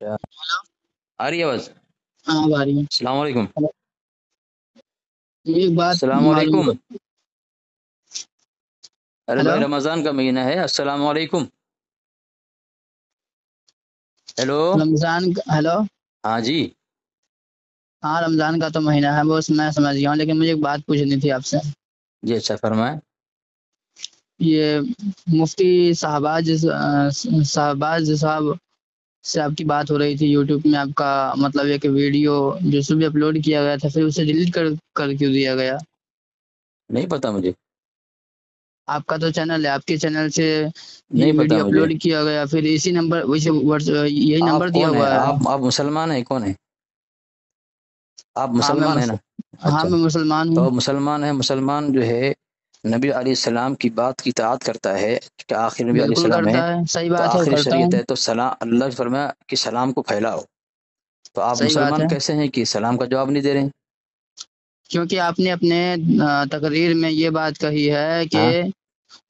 आ रही है आवाज़? हाँ आ रही है। अस्सलाम वालेकुम। एक बात अस्सलाम वालेकुम। अरे हेलो? भाई रमज़ान का महीना है। अस्सलाम वालेकुम। हेलो? रमज़ान हेलो? हाँ जी। हाँ रमज़ान का तो महीना है वो मैं समझ गया हूँ लेकिन मुझे एक बात पूछनी थी आपसे। जी अच्छा फरमाए। ये मुफ्ती साहबाज साहबाज साहब से आपकी बात हो रही थी यूट्यूब में आपका मतलब एक वीडियो जो सुबह अपलोड किया गया था फिर उसे डिलीट कर कर क्यों दिया गया? नहीं पता मुझे। आपका तो चैनल है आपके चैनल से नहीं वीडियो अपलोड किया गया फिर इसी नंबर वैसे यही नंबर दिया हुआ है? आप आप मुसलमान है कौन है? आप हाँ मुसलमान है ना? हाँ अच्छा। मैं मुसलमान तो हूँ मुसलमान है मुसलमान जो है नबी सलाम की बात की तात करता है कि आखिर नबी सलाम है है सही तो बात है आखिर शरीयत है। तो सलाम अल्लाह फरमाया कि सलाम को फैलाओ। तो आप मुसलमान है। कैसे हैं कि सलाम का जवाब नहीं दे रहे? हैं क्योंकि आपने अपने तकरीर में ये बात कही है कि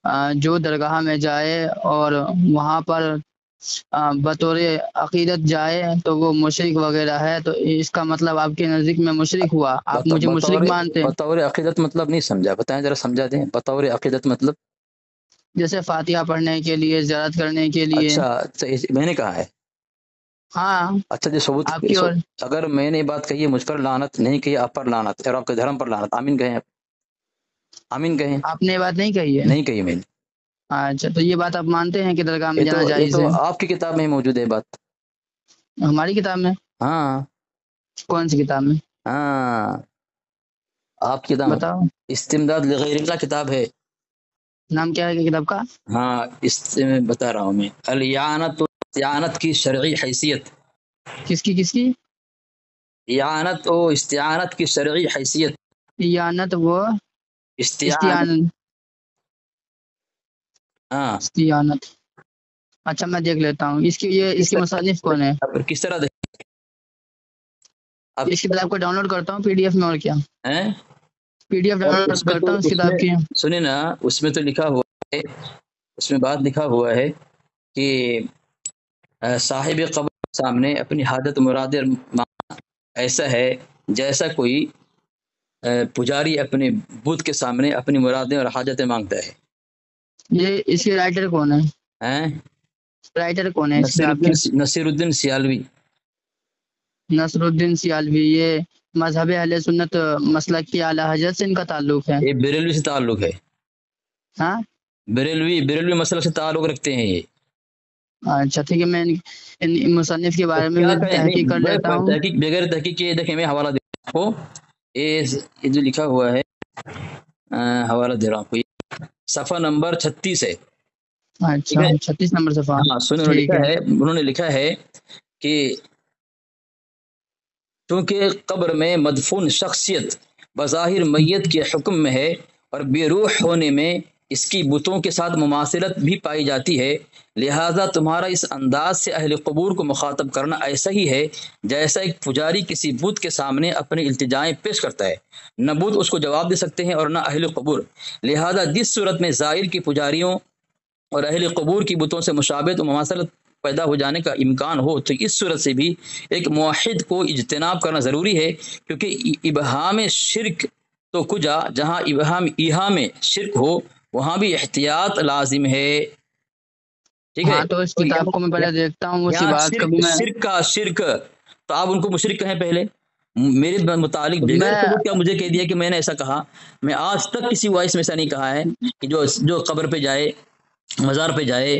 हाँ। जो दरगाह में जाए और वहाँ पर बतौर अकीदत जाए तो वो मुशरिक वगैरह है तो इसका मतलब आपके नज़दीक में मुशरिक हुआ? आप बत, मुझे मुशरिक मानते हैं। बतौर अकीदत मतलब नहीं समझा। बताएँ जरा समझा दें। बतौर अकीदत मतलब? जैसे फातिहा पढ़ने के लिए ज़ियारत करने के लिए। अच्छा तो मैंने कहा है। हाँ। अच्छा जो सबूत आपकी और अगर मैंने बात कही है मुझ पर लानत नहीं कही आप पर लानत और आपके धर्म पर लानत। आमीन कहे आप। आमीन कहें। आपने बात नहीं कही है? नहीं कही मैंने। अच्छा तो ये बात आप मानते हैं कि दरगाह में जाना तो जायज़ तो है? आपकी किताब में मौजूद है बात। हमारी किताब में? हाँ। कौन सी किताब में? हाँ। आपकी किताब। बताओ। इस्तिमदाद लगैरिल्लाह किताब है। नाम क्या है किताब का? हाँ इससे बता रहा हूँ मैं। अल यानत यानत की शरई हैसियत। किसकी किसकी? यानत ओ इस्तियानत की शरई हैसियत। इयानत वो इस्तियानत इस्तियान हाँ। अच्छा मैं देख लेता हूँ। इसकी ये इसके तरह कौन है? पर किस तरह देख अब इस किताब को डाउनलोड करता हूँ पीडीएफ में और क्या? हैं? पीडीएफ डाउनलोड करता तो हूँ इस किताब की। सुने ना उसमें तो लिखा हुआ है उसमें बात लिखा हुआ है कि साहिब कब्र सामने अपनी हाजत मुराद ऐसा है जैसा कोई पुजारी अपने बुद्ध के सामने अपनी मुरादें और हाजतें माँगता है। ये इसके राइटर कौन है? हैं? राइटर कौन है? नसीरुद्दीन नसीरुद्दीन सियालवी। नसरुद्दीन सियालवी ये मज़हब अहले सुन्नत मसलक की आला हज़रत से इनका ताल्लुक है। ये बरेलवी से ताल्लुक है। हाँ? बरेलवी बरेलवी मसलक से ताल्लुक रखते हैं ये। अच्छा ठीक है मैं इन, इन, मुसन्निफ के तो बारे में क्या मैं तहकीक कर लेता हूँ। तहकीक बगैर तहकीक के देखें मैं हवाला दे रहा आपको ये जो लिखा हुआ है हवाला दे रहा हूँ आपको। सफ़ा नंबर छत्तीस है। अच्छा छत्तीस नंबर सफ़ा। हाँ सुन उन्होंने लिखा है। है उन्होंने लिखा है कि चूँकि कब्र में मदफून शख्सियत बज़ाहिर मैत के हुक्म में है और बेरूह होने में इसकी बुतों के साथ मुमासिलत भी पाई जाती है। लिहाजा तुम्हारा इस अंदाज से अहल कबूर को मुखातब करना ऐसा ही है, जैसा एक पुजारी किसी बुत के सामने अपनी इल्तिजाएँ पेश करता है। न बुत उसको जवाब दे सकते हैं और न अहल कबूर। लिहाजा जिस सूरत में ज़ाहिर की पुजारियों और अहल कबूर की बुतों से मुशाबत ममासलत पैदा हो जाने का इम्कान हो तो इस सूरत से भी एक मुआहिद को इजतनाब करना ज़रूरी है, क्योंकि इबहाम शिरक तो कुजा जहाँ इबहाम इहा में शिरक हो वहाँ भी एहतियात लाजिम है। ठीक है? हाँ तो इस तो किताब को मैं पहले देखता हूँ शिरक का शिरक। तो आप उनको मुशरिक कहें पहले। मेरे मुतालिक बगैर क्या मुझे कह दिया कि मैंने ऐसा कहा। मैं आज तक किसी वॉइस में ऐसा नहीं कहा है कि जो जो कब्र पे जाए मज़ार पे जाए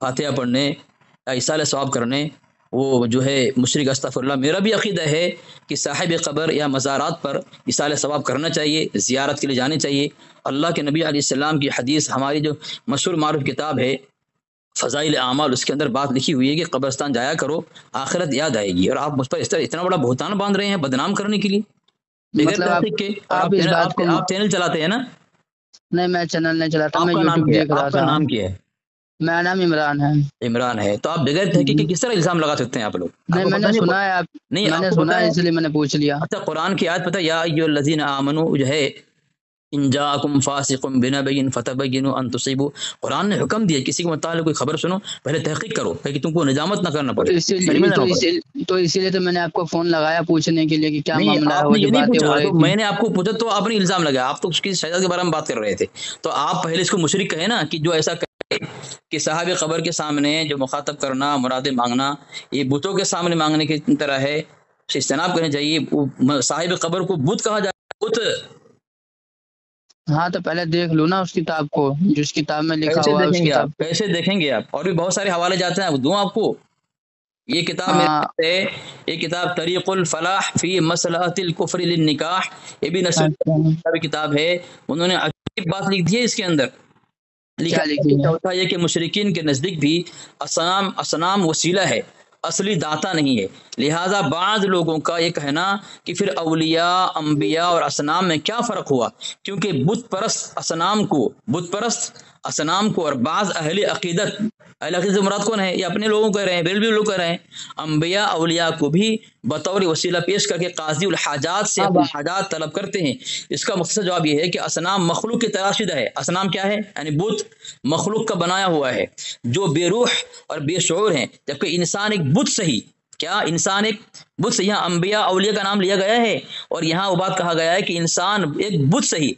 फातिहा पढ़ने या इसाल सवाब करने। वो जो है मुशरक अस्तफ़ुल्ला मेरा भी अकीदा है कि साहिब कब्र या मज़ारात पर इसाल सवाब करना चाहिए ज़ियारत के लिए जाने चाहिए। अल्लाह के नबी अलैहिस्सलाम की हदीस हमारी जो मशहूर मारूफ किताब है फ़ज़ाइल आमाल उसके अंदर बात लिखी हुई है कि कब्रस्तान जाया करो आखिरत याद आएगी। और आप मुझ पर इस तरह इतना बड़ा भुगतान बाँध रहे हैं बदनाम करने के लिए? बगैर मतलब आप के आप आप आप, चैनल चलाते हैं ना? नहीं मैं चैनल नहीं चलाता मैं आपका यूट्यूब देख रहा था। नाम क्या है? मेरा नाम इमरान है। इमरान है। तो आप बगैर तहकीक के। किस तरह इल्ज़ाम लगा सकते हैं आप लोग? नहीं मैंने सुना है आप नहीं मैंने सुना है इसलिए मैंने पूछ लिया। अच्छा कुरान की आयत पता है या अय्युहल्लज़ीना आमनू जो है इंजाकुम फासिकुम बिनबयिन फतबयिनु अन तुसीबु। कुरान ने हुक्म दिया किसी के मुताबिक कोई खबर सुनो पहले तहकीक करो ताकि तुमको निजामत ना करना पड़े। तो इसीलिए तो तो इसीलिए तो मैंने आपको फ़ोन लगाया पूछने के लिए कि क्या मामला है जो बातें तो मैंने आपको पूछा तो आपने इल्ज़ाम लगाया आप तो उसकी सजा के बारे में बात कर रहे थे। तो आप पहले इसको मुशरिक कहे ना कि जो ऐसा कि साहब खबर के सामने जो मुखातब करना मुरादे मांगना ये बुतों के सामने मांगने की तरह है इज्तनाब करना चाहिए साहिब खबर को बुत कहा जाए बुत। हाँ तो पहले देख लो ना उस किताब को जिस किताब में लिखा हुआ है किताब कैसे देखेंगे आप? और भी बहुत सारे हवाले जाते हैं दूँ आपको? ये किताब हाँ। है ये किताब तरीकुल फलाह फ़ी मसलातिल कुफ्र निकाह ये भी नस्ल अच्छा। किताब है उन्होंने अजीब बात लिख दी है इसके अंदर। लिखा चौथा ये कि मुशरकिन के नज़दीक भी असनाम असनाम वसीला है असली दाता नहीं है। लिहाजा बाद लोगों का ये कहना कि फिर अलिया अम्बिया और असनाम में क्या फ़र्क हुआ? क्योंकि बुत परस्त असनाम को बुत परस्त असनाम को और बाज़ अहल अकीदत अहल अकीदत मुराद कौन है? ये अपने लोगों कह रहे हैं बेल भी लोग कह रहे हैं। अम्बिया अलिया को भी बतौर वसीला पेश करके काजी हाजात से अपने हाजात तलब करते हैं। इसका मकसद जवाब यह है कि असनाम मखलूक की तराशिदा है। असनाम क्या है? यानी बुत मखलूक का बनाया हुआ है। जो बेरूह और बेशूर हैं जबकि इंसान एक बुत सही। क्या इंसान एक बुत सही? यहाँ अम्बिया अलिया का नाम लिया गया है। और यहाँ वो बात कहा गया है कि इंसान एक बुत सही।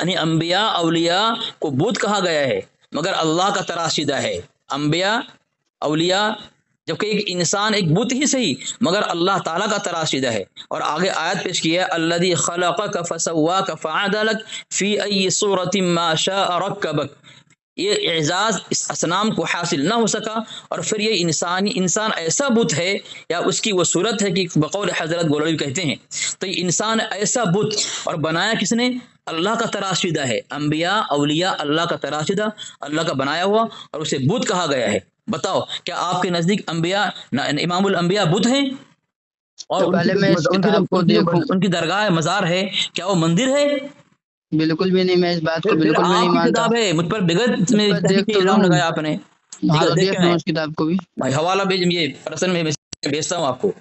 यानी अम्बिया अलिया को बुत कहा गया है, मगर अल्लाह का तराशिदा है। अम्बिया अवलिया, जबकि एक इंसान, एक बुत ही सही, मगर अल्लाह ताला का तराशिदा है। और आगे आयत पेश किया अल्लादी का फसवा का फ़ादलक फ़ी अई सूरत माशा रकबक ये एजाज इस असनाम को हासिल ना हो सका और फिर ये इंसान इंसान ऐसा बुत है या उसकी वो सूरत है कि बकौल हज़रत गोलवी कहते हैं। तो ये इंसान ऐसा बुत और बनाया किसने? अल्लाह का तराशिदा है। अम्बिया अलिया अल्लाह का तराशिदा अल्लाह का बनाया हुआ और उसे बुत कहा गया है। बताओ क्या आपके नज़दीक अम्बिया इमामुल अम्बिया बुत हैं? और तो उनकी, उनकी, उनकी दरगाह मज़ार है। क्या वो मंदिर है? बिल्कुल भी नहीं मैं इस बात को बिल्कुल भी नहीं मानता। किताब है मुझ पर बिगत में इल्ज़ाम लगाया आपने। हाँ, उस किताब को भी। भाई हवाला भेज ये पर्सन में भेजता हूँ आपको।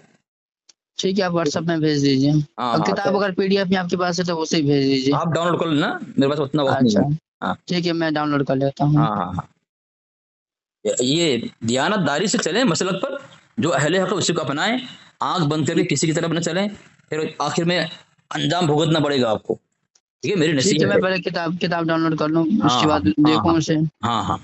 ठीक है आप व्हाट्सएप में भेज दीजिए। हाँ, और हाँ, किताब अगर पीडीएफ में आपके पास है तो उसे भेज दीजिए। आप डाउनलोड कर लेना मेरे पास उतना वक्त नहीं है। ठीक है मैं डाउनलोड कर लेता हाँ। ये दियानतदारी से चले मसलक पर जो अहले हक उसी को अपनाएँ। आँख बंद करके किसी की तरफ़ न चलें। फिर आखिर में अंजाम भुगतना पड़ेगा आपको। ठीक है मेरी नसीहत मैं पहले किताब किताब डाउनलोड कर लूँ उसके हाँ, बाद हाँ, देखूँ हाँ, उसे। हाँ हाँ।